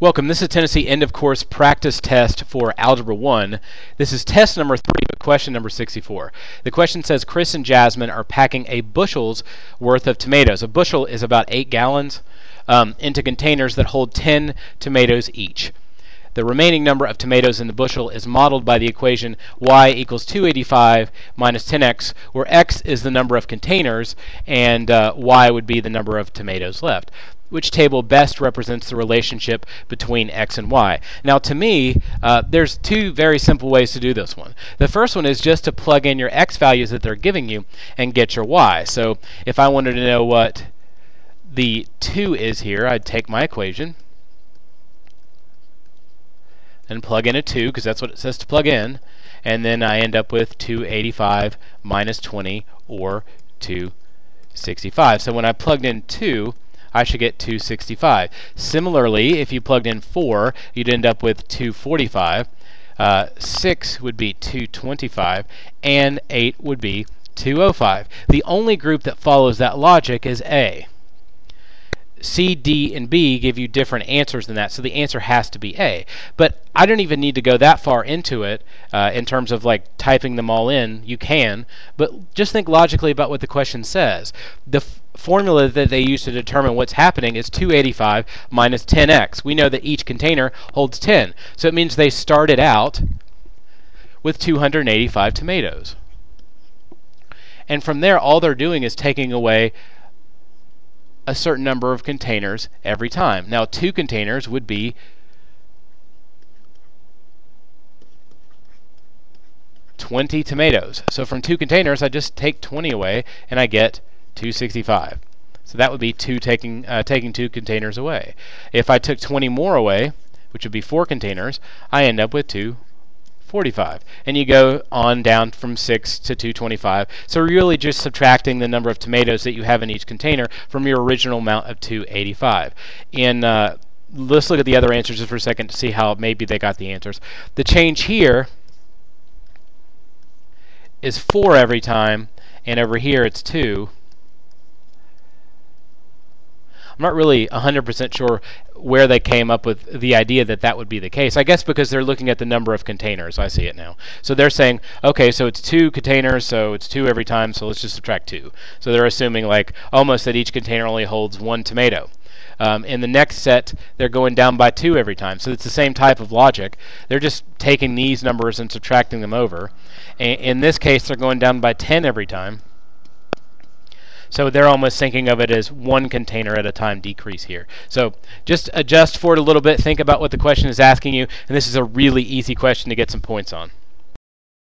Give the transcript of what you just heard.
Welcome. This is Tennessee end of course practice test for Algebra 1. This is test number 3, but question number 64. The question says Chris and Jasmine are packing a bushel's worth of tomatoes. A bushel is about 8 gallons um, into containers that hold 10 tomatoes each. The remaining number of tomatoes in the bushel is modeled by the equation y equals 285 minus 10x, where x is the number of containers and uh, y would be the number of tomatoes left which table best represents the relationship between x and y. Now, to me, uh, there's two very simple ways to do this one. The first one is just to plug in your x values that they're giving you and get your y. So if I wanted to know what the 2 is here, I'd take my equation and plug in a 2, because that's what it says to plug in, and then I end up with 285 minus 20, or 265. So when I plugged in 2, I should get 265. Similarly, if you plugged in 4, you'd end up with 245. Uh, 6 would be 225, and 8 would be 205. The only group that follows that logic is A. C, D, and B give you different answers than that, so the answer has to be A. But I don't even need to go that far into it uh, in terms of like typing them all in. You can, but just think logically about what the question says. The f- formula that they use to determine what's happening is 285 minus 10x. We know that each container holds 10, so it means they started out with 285 tomatoes. And from there, all they're doing is taking away a certain number of containers every time. Now, two containers would be twenty tomatoes. So from two containers, I just take 20 away, and I get 265. So that would be two taking uh, taking two containers away. If I took 20 more away, which would be four containers, I end up with two 45. And you go on down from 6 to 225. So really just subtracting the number of tomatoes that you have in each container from your original amount of 285. And uh, let's look at the other answers just for a second to see how maybe they got the answers. The change here is 4 every time, and over here it's 2. I'm not really 100% sure where they came up with the idea that that would be the case. I guess because they're looking at the number of containers. I see it now. So they're saying, okay, so it's two containers, so it's two every time, so let's just subtract two. So they're assuming like almost that each container only holds one tomato. Um, in the next set, they're going down by two every time. So it's the same type of logic. They're just taking these numbers and subtracting them over. A- in this case, they're going down by 10 every time. So they're almost thinking of it as one container at a time decrease here. So just adjust for it a little bit, think about what the question is asking you, and this is a really easy question to get some points on.